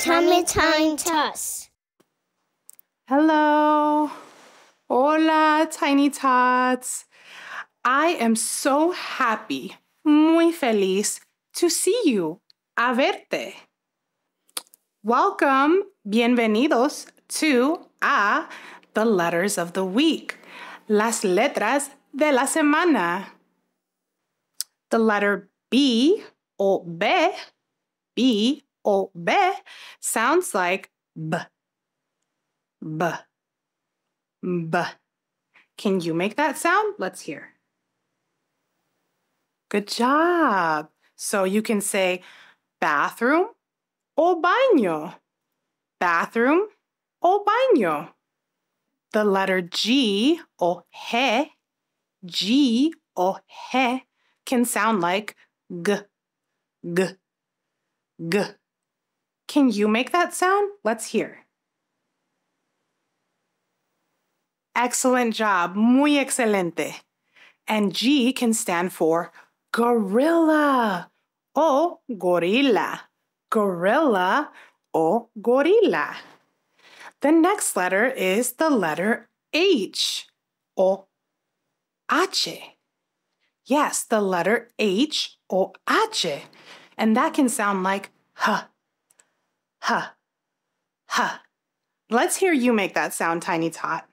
Tummy Time Totz. Hello. Hola, Tiny Tots. I am so happy, muy feliz to see you, a verte. Welcome, bienvenidos to a the letters of the week, las letras de la semana. The letter B or B, B or B sounds like B. B. B. Can you make that sound? Let's hear. Good job. So you can say bathroom o baño. Bathroom o baño. The letter G or he, G or he can sound like g, g, g. Can you make that sound? Let's hear. Excellent job, muy excelente. And G can stand for gorilla o gorilla. Gorilla o gorilla. The next letter is the letter H or Yes, the letter H or And that can sound like huh, huh, huh. Let's hear you make that sound, Tiny Tot.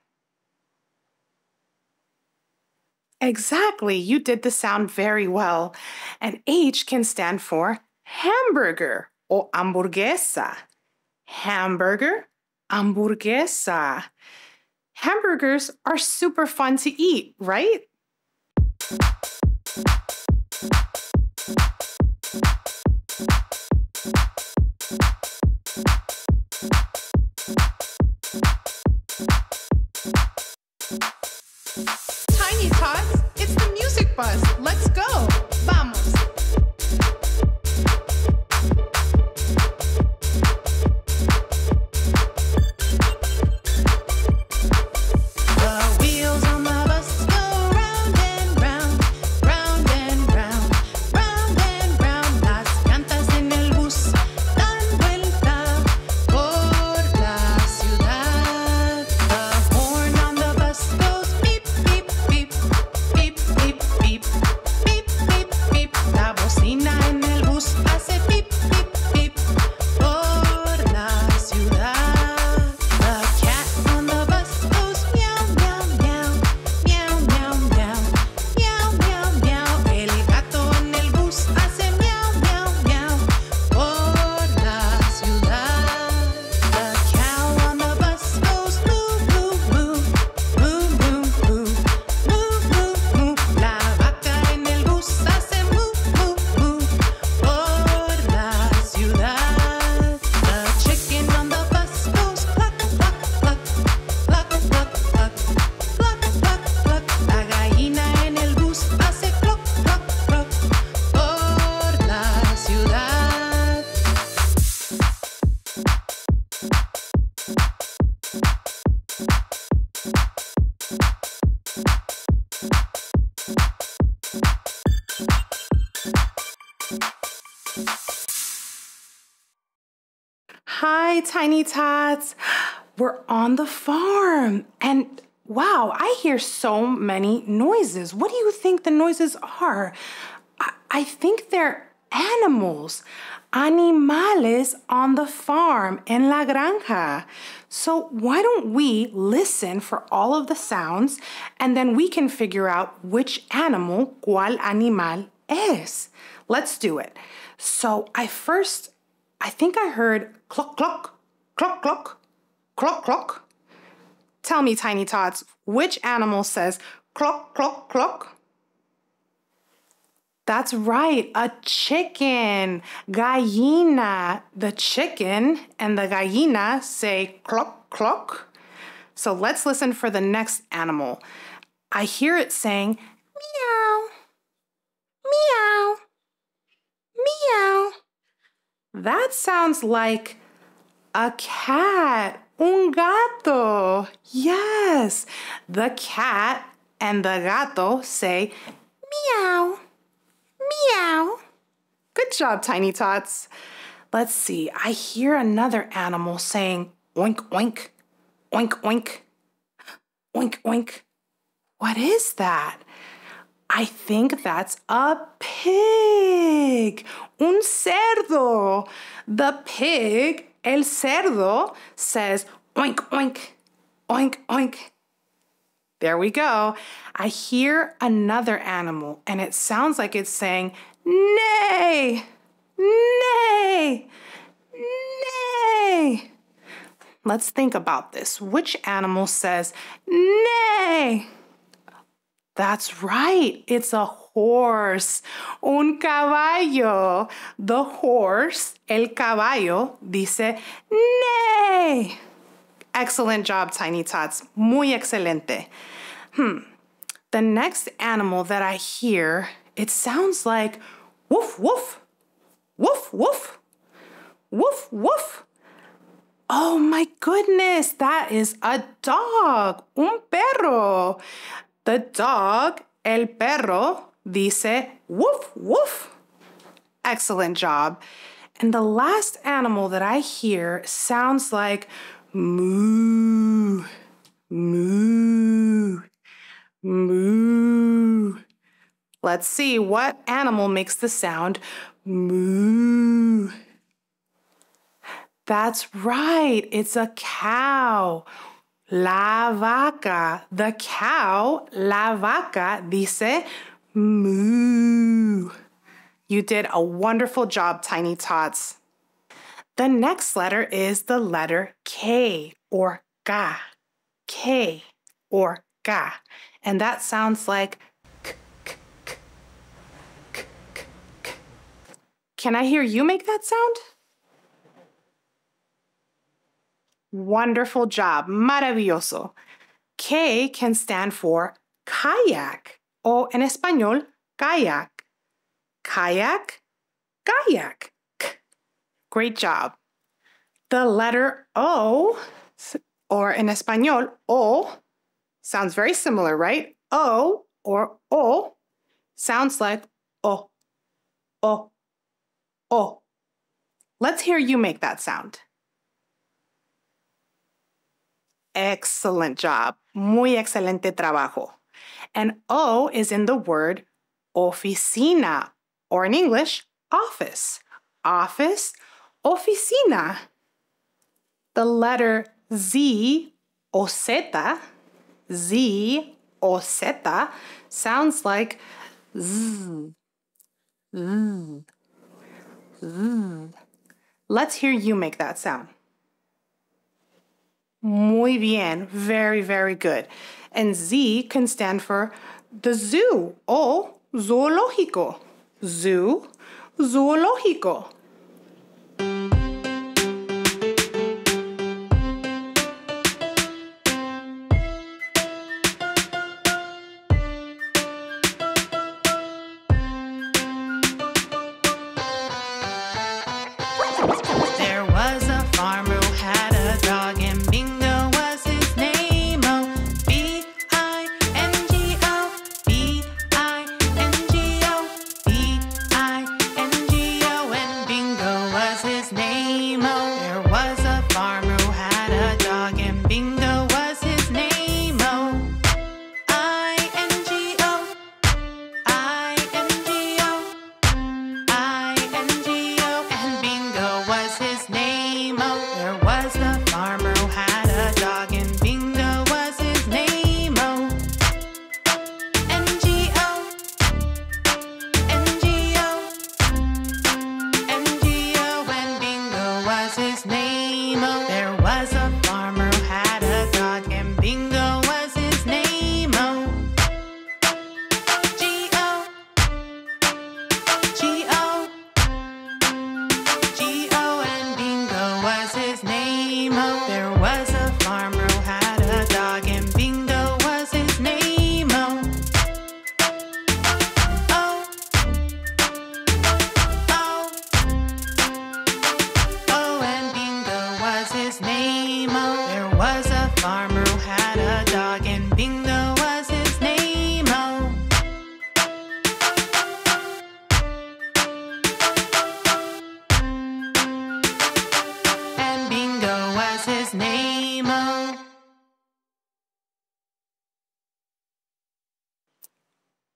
Exactly, you did the sound very well. And H can stand for hamburger or hamburguesa. Hamburger, hamburguesa. Hamburgers are super fun to eat, right? Tiny Tots. We're on the farm. And wow, I hear so many noises. What do you think the noises are? I, I think they're animals. Animales on the farm en la granja. So, why don't we listen for all of the sounds and then we can figure out which animal, cuál animal es? Let's do it. So, I first I think I heard cluck, cluck, cluck, cluck, cluck, cluck. Tell me, Tiny Tots, which animal says cluck, cluck, cluck? That's right, a chicken. Gallina. The chicken and the gallina say cluck, cluck. So let's listen for the next animal. I hear it saying meow, meow, meow. That sounds like a cat. Un gato. Yes. The cat and the gato say meow, meow. Good job, Tiny Tots. Let's see. I hear another animal saying oink, oink, oink, oink, oink, oink. What is that? I think that's a pig. Un cerdo. The pig, el cerdo, says oink, oink, oink, oink. There we go. I hear another animal and it sounds like it's saying nay, nay, nay. Let's think about this. Which animal says nay? That's right. It's a horse. Un caballo. The horse, el caballo, dice nay. Excellent job, Tiny Tots. Muy excelente. Hmm. The next animal that I hear, it sounds like woof, woof, woof, woof, woof, woof. Oh my goodness, that is a dog, un perro. The dog, el perro, dice woof, woof. Excellent job. And the last animal that I hear sounds like moo, moo, moo. Let's see what animal makes the sound moo. That's right, it's a cow. La vaca. The cow, la vaca, dice moo. You did a wonderful job, Tiny Tots. The next letter is the letter K or ga. K or ga. And that sounds like k, k, k, k, k, k. Can I hear you make that sound? Wonderful job. Maravilloso. K can stand for kayak o en español, kayak. Kayak, kayak. K. Great job. The letter O, or in español, O, sounds very similar, right? O or O sounds like O, O, O. Let's hear you make that sound. Excellent job. Muy excelente trabajo. And O is in the word oficina, or in English, office. Office, oficina. The letter Z o Z, Z o Z, sounds like Z, Z, Z. Let's hear you make that sound. Muy bien. Very, very good. And Z can stand for the zoo o zoológico. Zoo, zoológico.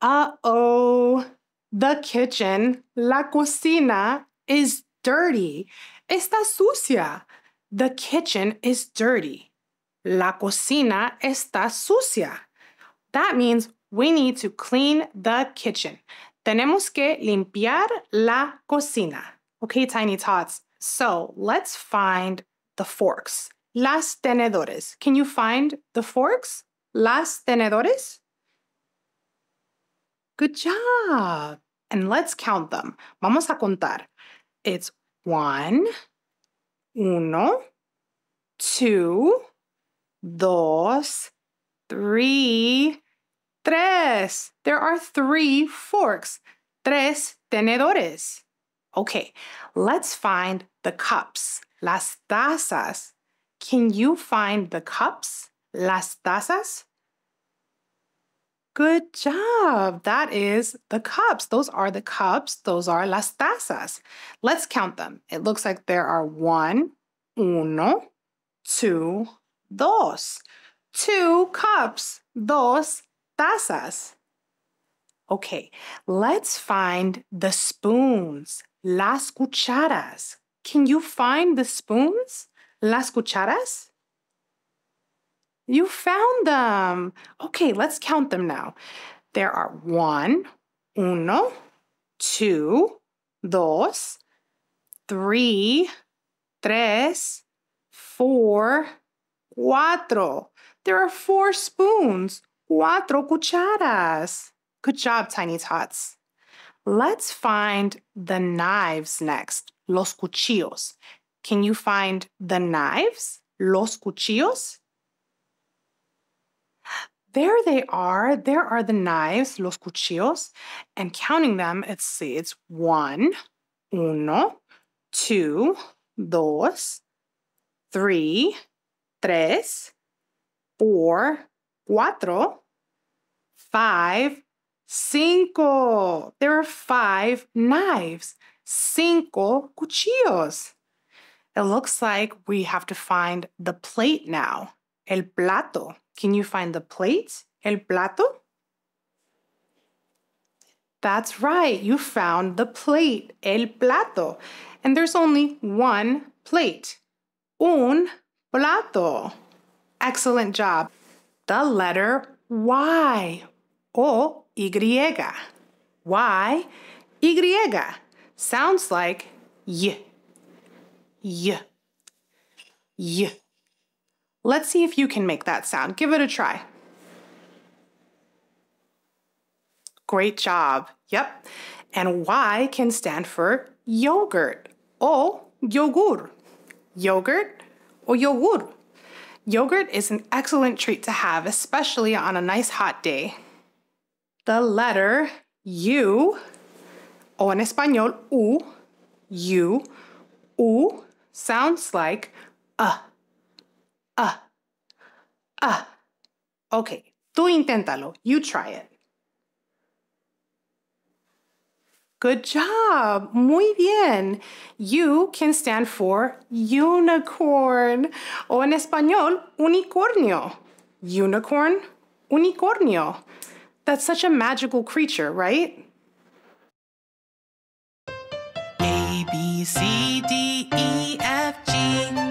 Uh oh. The kitchen, la cocina, is dirty. Está sucia. The kitchen is dirty. La cocina está sucia. That means we need to clean the kitchen. Tenemos que limpiar la cocina. Okay, tiny tots. So let's find the forks. Las tenedores. Can you find the forks? Las tenedores? Good job. And let's count them. Vamos a contar. It's one, uno, two, dos, three, tres. There are three forks. Tres tenedores. Okay, let's find the cups. Las tazas. Can you find the cups? Las tazas? Good job. That is the cups. Those are the cups. Those are las tazas. Let's count them. It looks like there are one, uno, two, dos. Two cups. Dos tazas. Okay, let's find the spoons. Las cucharas. Can you find the spoons? Las cucharas? You found them. Okay, let's count them now. There are one, uno, two, dos, three, tres, four, cuatro. There are four spoons, cuatro cucharas. Good job, Tiny Tots. Let's find the knives next, los cuchillos. Can you find the knives, los cuchillos? There they are. There are the knives, los cuchillos. And counting them, let's see, it's one, uno, two, dos, three, tres, four, cuatro, five, cinco. There are five knives, cinco cuchillos. It looks like we have to find the plate now, el plato. Can you find the plate? El plato? That's right, you found the plate, el plato. And there's only one plate, un plato. Excellent job. The letter Y, o Y. Y, Y. Sounds like Y, Y, Y. Let's see if you can make that sound. Give it a try. Great job. Yep. And Y can stand for yogurt or yogur. Yogurt or yogur. Yogurt is an excellent treat to have, especially on a nice hot day. The letter U, o en español, U, U, U sounds like uh Ah. Ah. Okay, tú inténtalo. You try it. Good job. Muy bien. You can stand for unicorn. O en español, unicornio. Unicorn, unicornio. That's such a magical creature, right? A B C D E F G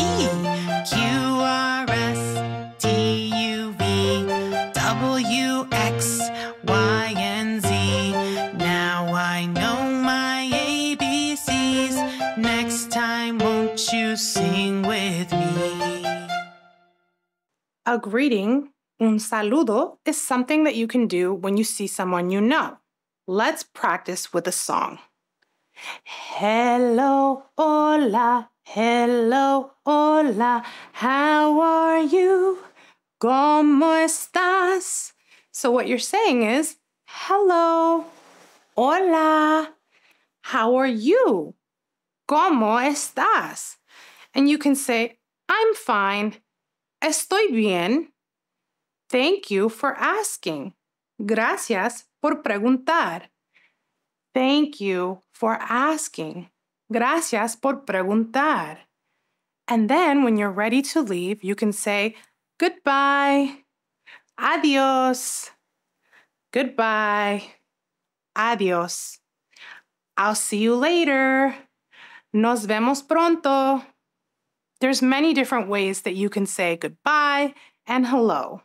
A greeting, un saludo, is something that you can do when you see someone you know. Let's practice with a song. Hello, hola, hello, hola, how are you? ¿Cómo estás? So, what you're saying is, hello, hola, How are you? ¿Cómo estás? And you can say, I'm fine. Estoy bien. Thank you for asking. Gracias por preguntar. Thank you for asking. Gracias por preguntar. And then when you're ready to leave, you can say goodbye, adios, goodbye, adios. I'll see you later. Nos vemos pronto. There's many different ways that you can say goodbye and hello.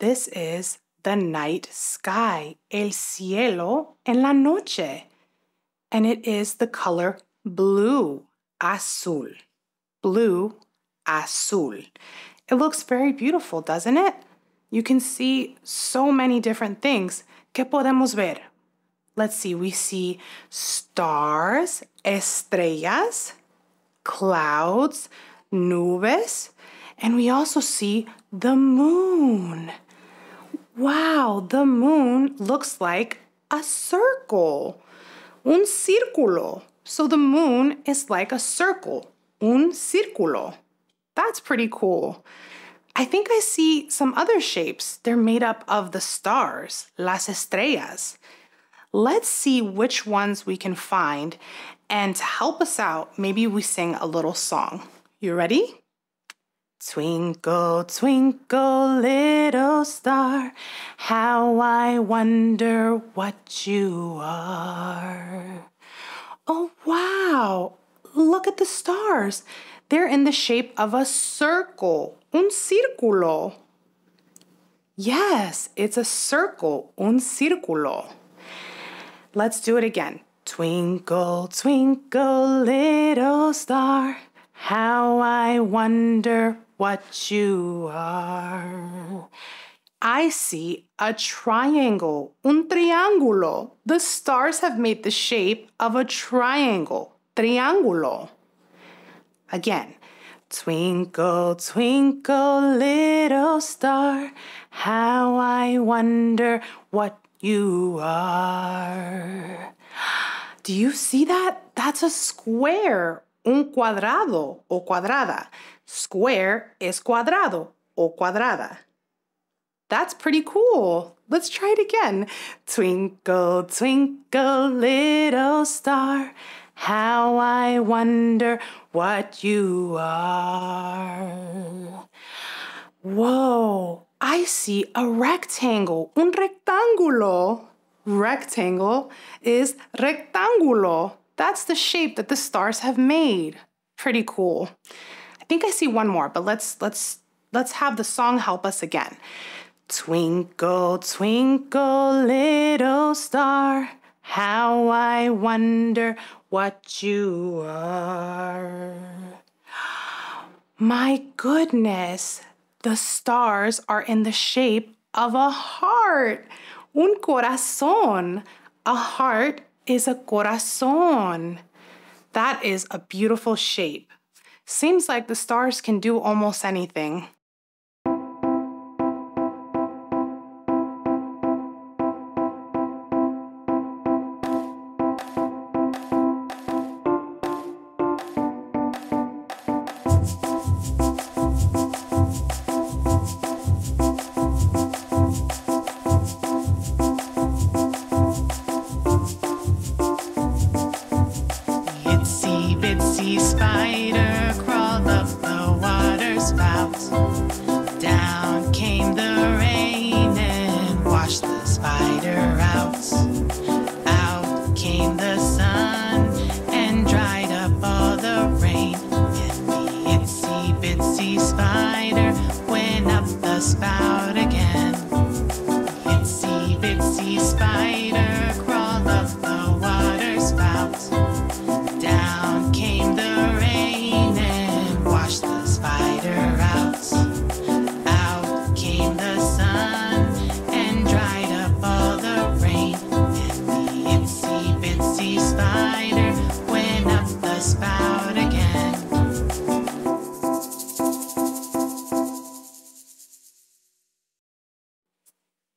This is the night sky, el cielo en la noche. And it is the color blue, azul. Blue, azul. It looks very beautiful, doesn't it? You can see so many different things. ¿Qué podemos ver? Let's see, we see stars, estrellas, clouds, nubes, and we also see the moon. Wow, the moon looks like a circle, un círculo. So the moon is like a circle, un círculo. That's pretty cool. I think I see some other shapes. They're made up of the stars, las estrellas. Let's see which ones we can find. And to help us out, maybe we sing a little song. You ready? Twinkle, twinkle, little star, how I wonder what you are. Oh, wow! Look at the stars. They're in the shape of a circle, un círculo. Yes, it's a circle, un círculo. Let's do it again. Twinkle, twinkle, little star, how I wonder what you are. I see a triangle, un triángulo. The stars have made the shape of a triangle, triángulo. Again, twinkle, twinkle, little star, how I wonder what you are. Do you see that? That's a square, un cuadrado o cuadrada. Square es cuadrado o cuadrada. That's pretty cool. Let's try it again. Twinkle, twinkle, little star, how I wonder what you are. Whoa, I see a rectangle, un rectángulo. Rectangle is rectángulo. That's the shape that the stars have made. Pretty cool. I think I see one more, but let's let's let's have the song help us again. Twinkle, twinkle, little star, how I wonder what you are. My goodness, the stars are in the shape of a heart, un corazón. A heart is a corazón. That is a beautiful shape. Seems like the stars can do almost anything.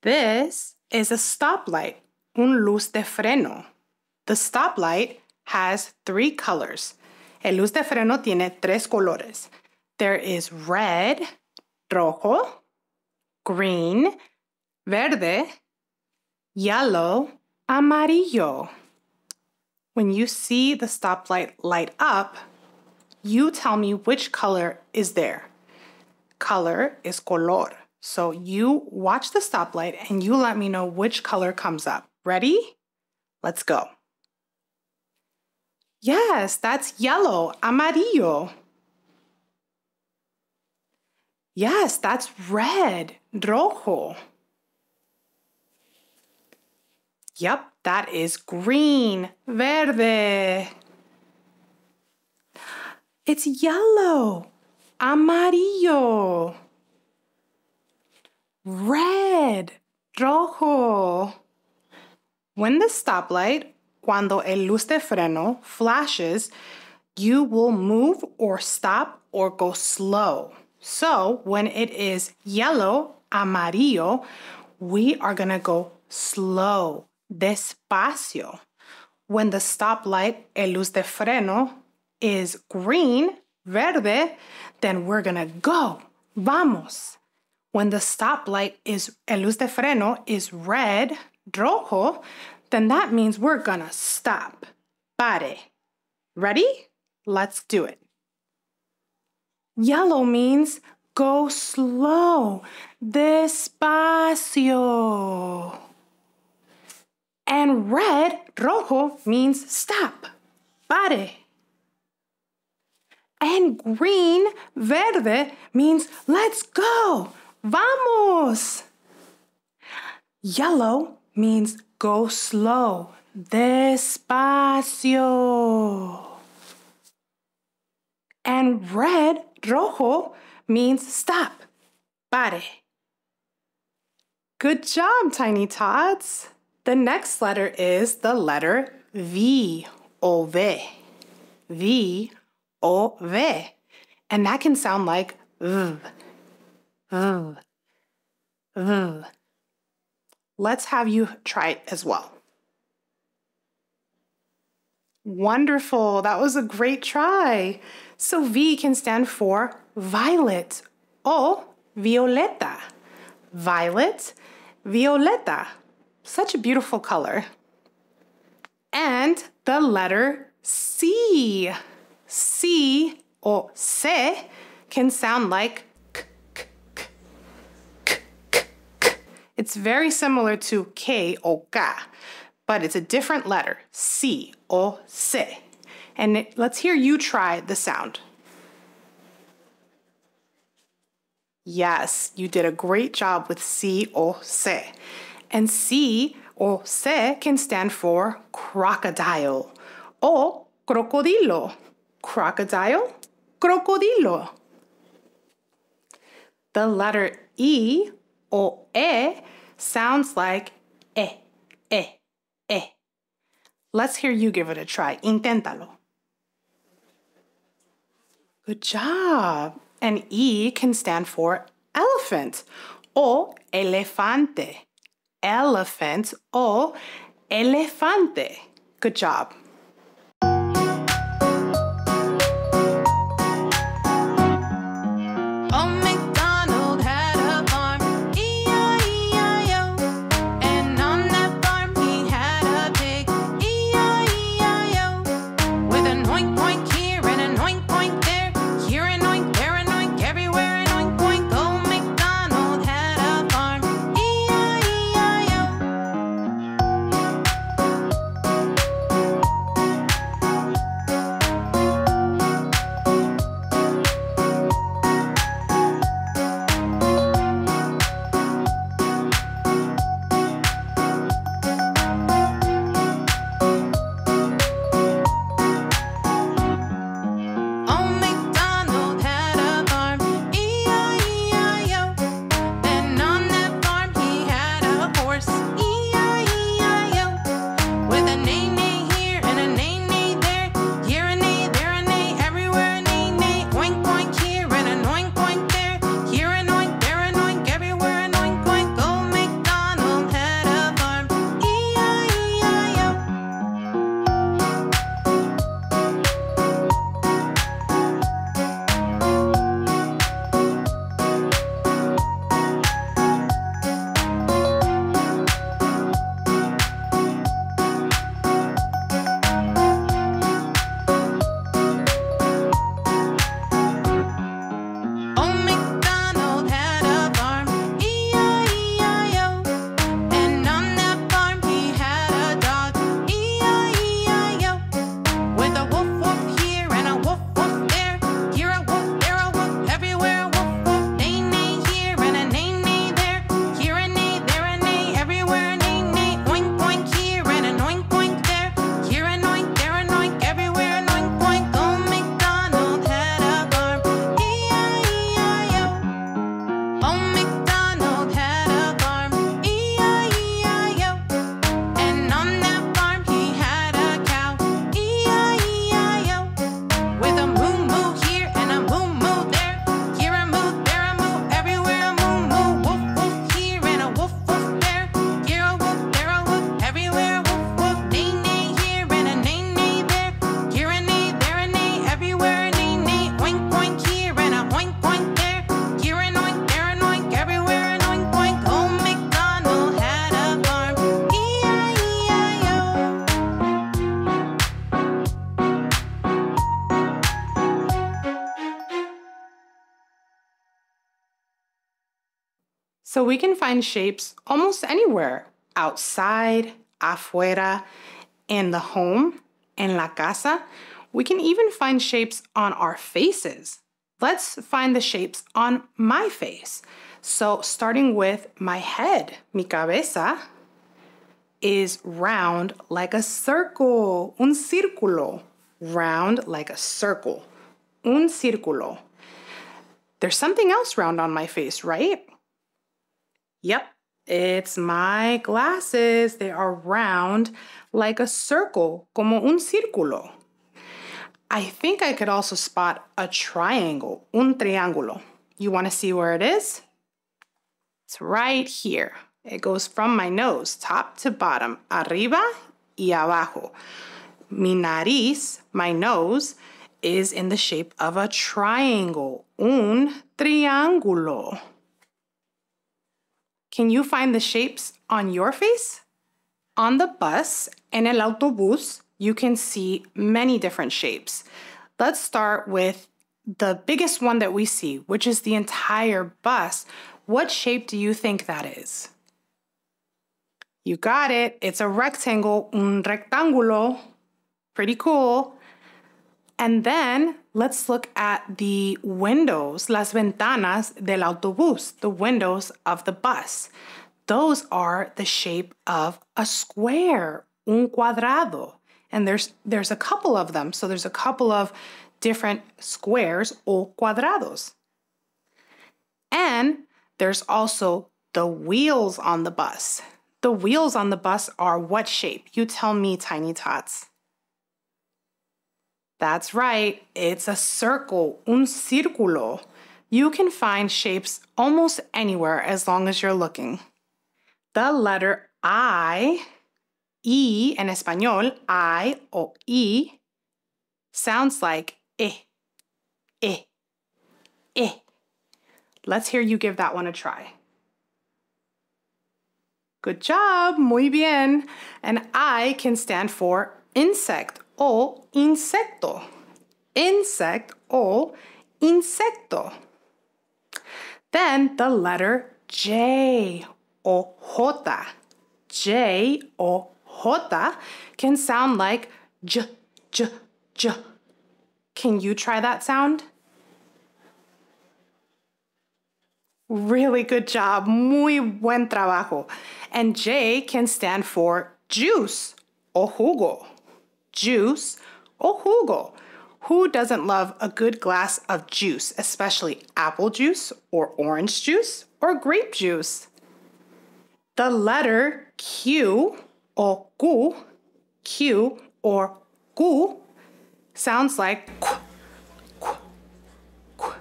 This is a stoplight, un luz de freno. The stoplight has three colors. El luz de freno tiene tres colores. There is red, rojo, green, verde, yellow, amarillo. When you see the stoplight light up, you tell me which color is there. Color is color. So you watch the stoplight and you let me know which color comes up. Ready? Let's go. Yes, that's yellow, amarillo. Yes, that's red, rojo. Yep, that is green, verde. It's yellow, amarillo. Red, rojo. When the stoplight, cuando el luz de freno flashes, you will move or stop or go slow. So when it is yellow, amarillo, we are gonna go slow, despacio. When the stoplight, el luz de freno, is green, verde, then we're gonna go, vamos. When the stoplight is, el luz de freno is red, rojo, then that means we're gonna stop, pare. Ready? Let's do it. Yellow means go slow, despacio. And red, rojo, means stop, pare. And green, verde, means let's go, vamos. Yellow means go slow, despacio. And red, rojo, means stop, pare. Good job, Tiny Tots. The next letter is the letter V o V. V o V. And that can sound like V, V, V. Let's have you try it as well. Wonderful. That was a great try. So V can stand for violet o violeta. Violet, violeta. Such a beautiful color. And the letter C. C or se can sound like k, k, k, k, k, k. It's very similar to K or ka, but it's a different letter, C or se. And it- let's hear you try the sound. Yes, you did a great job with C or se. And C or se can stand for crocodile or crocodilo. Crocodile, crocodilo. The letter E or E sounds like E, E, E. Let's hear you give it a try. Inténtalo. Good job. And E can stand for elephant or elefante. Elephant or elefante. Good job. So we can find shapes almost anywhere outside, afuera, in the home, en la casa. We can even find shapes on our faces. Let's find the shapes on my face. So, starting with my head, mi cabeza is round like a circle, un círculo. Round like a circle, un círculo. There's something else round on my face, right? Yep, it's my glasses. They are round like a circle, como un círculo. I think I could also spot a triangle, un triángulo. You want to see where it is? It's right here. It goes from my nose, top to bottom, arriba y abajo. Mi nariz, my nose, is in the shape of a triangle, un triángulo. Can you find the shapes on your face? On the bus, en el autobús, you can see many different shapes. Let's start with the biggest one that we see, which is the entire bus. What shape do you think that is? You got it. It's a rectangle, un rectángulo. Pretty cool. And then let's look at the windows, las ventanas del autobús, the windows of the bus. Those are the shape of a square, un cuadrado. And there's there's a couple of them. So there's a couple of different squares o cuadrados. And there's also the wheels on the bus. The wheels on the bus are what shape? You tell me, Tiny Tots. That's right, it's a circle, un círculo. You can find shapes almost anywhere as long as you're looking. The letter I, E in español, I or E, sounds like eh, eh, eh. Let's hear you give that one a try. Good job, muy bien. And I can stand for insect o insecto. Insect o insecto. Then the letter J or J. J or J can sound like J, J, J. Can you try that sound? Really good job. Muy buen trabajo. And J can stand for juice or jugo. Juice or jugo. Who doesn't love a good glass of juice, especially apple juice or orange juice or grape juice? The letter Q or Q, Q or Q sounds like qu, qu, qu.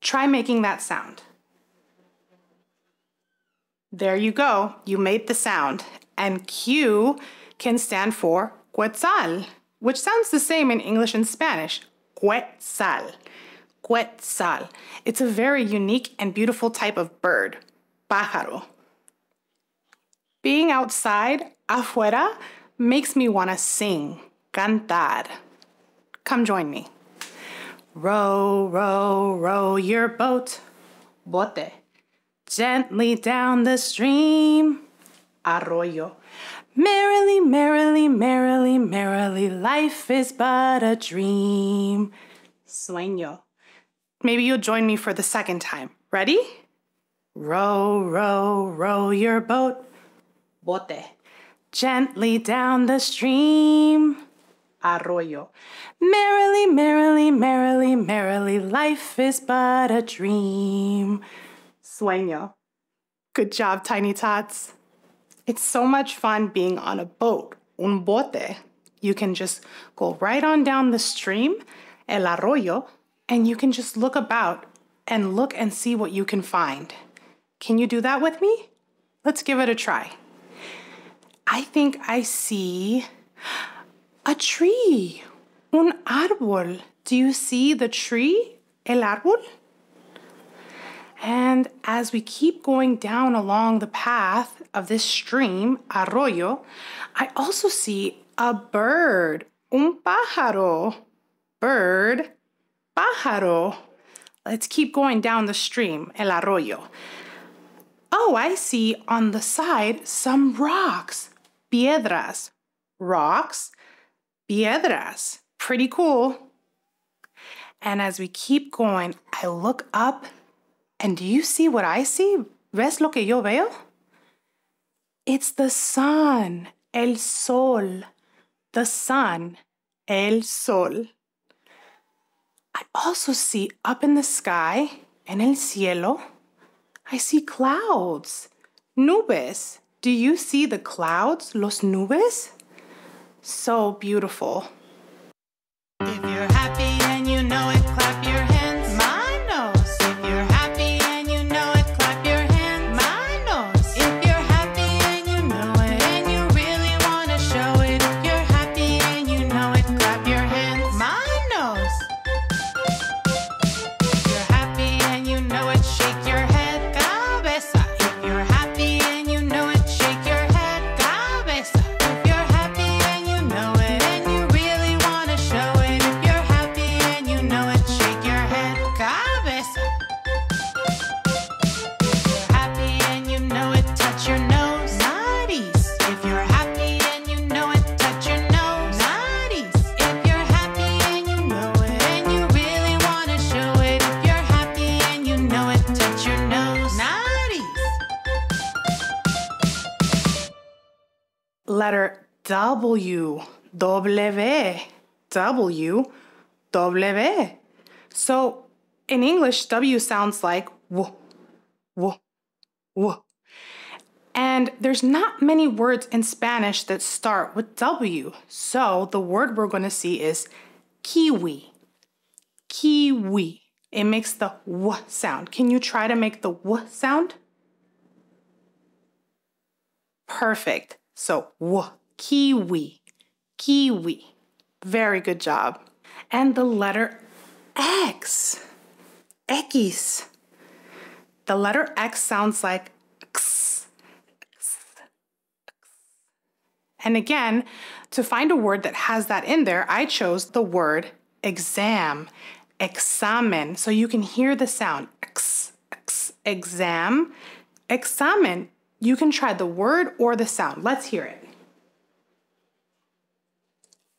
Try making that sound. There you go. You made the sound. And Q can stand for Quetzal, which sounds the same in English and Spanish. Quetzal. Quetzal. It's a very unique and beautiful type of bird. Pájaro. Being outside, afuera, makes me want to sing, cantar. Come join me. Row, row, row your boat. Bote gently down the stream. Arroyo. Merrily, merrily, merrily, merrily, life is but a dream. Sueño. Maybe you'll join me for the second time. Ready? Row, row, row your boat. Bote. Gently down the stream. Arroyo. Merrily, merrily, merrily, merrily, life is but a dream. Sueño. Good job, Tiny Totz. It's so much fun being on a boat, un bote. You can just go right on down the stream, el arroyo, and you can just look about and look and see what you can find. Can you do that with me? Let's give it a try. I think I see a tree, un árbol. Do you see the tree, el árbol? And as we keep going down along the path of this stream, arroyo, I also see a bird, un pájaro. Bird, pájaro. Let's keep going down the stream, el arroyo. Oh, I see on the side some rocks. Piedras. Rocks. Piedras. Pretty cool. And as we keep going, I look up and do you see what I see? ¿Ves lo que yo veo? It's the sun, el sol. The sun, el sol. I also see up in the sky, en el cielo, I see clouds, nubes. Do you see the clouds, los nubes? So beautiful. W. W. W. W. So in English, W sounds like w, w, w. And there's not many words in Spanish that start with W. So the word we're going to see is kiwi. Kiwi. It makes the w sound. Can you try to make the w sound? Perfect. So, w, kiwi, kiwi. Very good job. And the letter X, X. The letter X sounds like X, X, X. And again, to find a word that has that in there, I chose the word exam, examen. So you can hear the sound X, X, exam, examen. You can try the word or the sound. Let's hear it.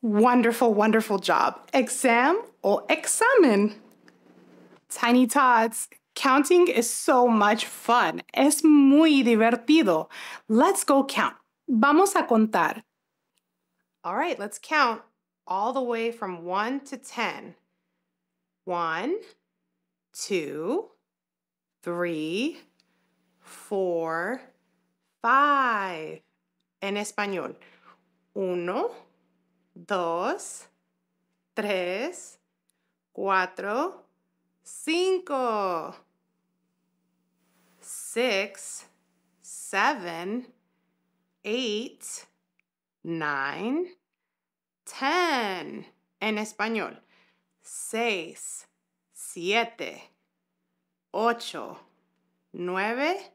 Wonderful, wonderful job. Exam or examen. Tiny Totz, counting is so much fun. Es muy divertido. Let's go count. Vamos a contar. All right, let's count all the way from 1 to 10. 1, 2, 3, 4, 5. En español. 1, 2, 3, 4, 5, 6, 7, 8, 9, 10. En español. 6, 7, 8, 9,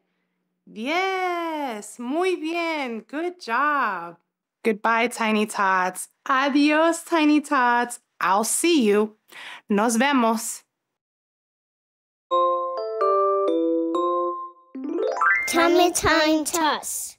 10. Muy bien. Good job. Goodbye, Tiny Totz. Adios, Tiny Totz. I'll see you. Nos vemos. Tummy Time Totz.